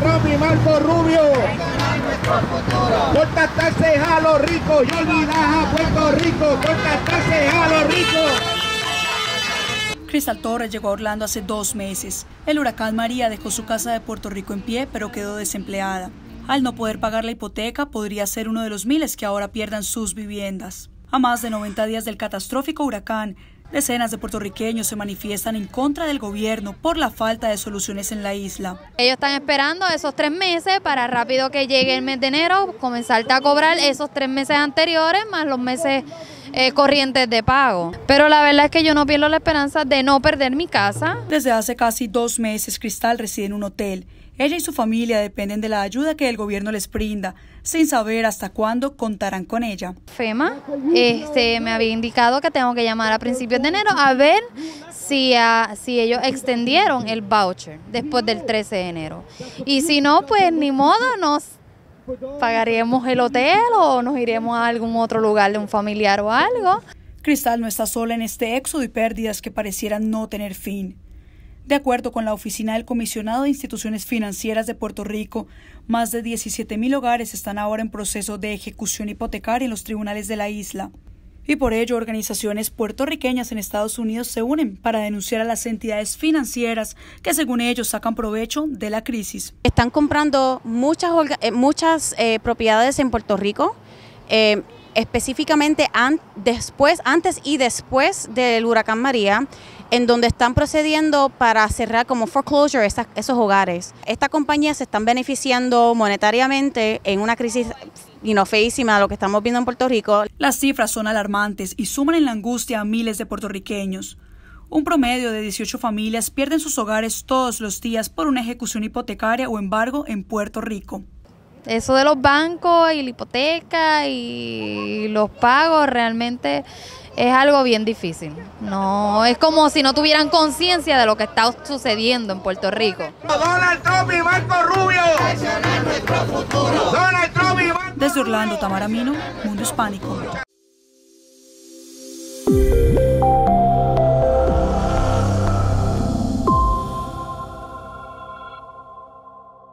Trump y Marco Rubio. Contactarse a los ricos y Puerto Rico. Contactarse a los ricos. Cristal Torres llegó a Orlando hace dos meses. El huracán María dejó su casa de Puerto Rico en pie, pero quedó desempleada. Al no poder pagar la hipoteca, podría ser uno de los miles que ahora pierdan sus viviendas. A más de 90 días del catastrófico huracán, Decenas de puertorriqueños se manifiestan en contra del gobierno por la falta de soluciones en la isla. Ellos están esperando esos tres meses para rápido que llegue el mes de enero, comenzarte a cobrar esos tres meses anteriores más los meses eh, corrientes de pago. Pero la verdad es que yo no pierdo la esperanza de no perder mi casa. Desde hace casi dos meses, Cristal reside en un hotel ella y su familia dependen de la ayuda que el gobierno les brinda, sin saber hasta cuándo contarán con ella. FEMA este, me había indicado que tengo que llamar a principios de enero a ver si, si ellos extendieron el voucher después del 13 de enero. Y si no, pues ni modo, nos pagaríamos el hotel o nos iremos a algún otro lugar de un familiar o algo. Cristal no está sola en este éxodo y pérdidas que parecieran no tener fin. De acuerdo con la Oficina del Comisionado de Instituciones Financieras de Puerto Rico, más de 17.000 hogares están ahora en proceso de ejecución hipotecaria en los tribunales de la isla. Y por ello, organizaciones puertorriqueñas en Estados Unidos se unen para denunciar a las entidades financieras que, según ellos, sacan provecho de la crisis. Están comprando muchas, eh, muchas eh, propiedades en Puerto Rico. Eh, específicamente después, antes y después del huracán María, en donde están procediendo para cerrar como foreclosure esos hogares. Estas compañías se están beneficiando monetariamente en una crisis y no feísima lo que estamos viendo en Puerto Rico. Las cifras son alarmantes y suman en la angustia a miles de puertorriqueños. Un promedio de 18 familias pierden sus hogares todos los días por una ejecución hipotecaria o embargo en Puerto Rico. Eso de los bancos y la hipoteca y los pagos realmente es algo bien difícil. No, es como si no tuvieran conciencia de lo que está sucediendo en Puerto Rico. Donald Trump y Marco Rubio. Desde Orlando, Tamara Mino, Mundo Hispánico.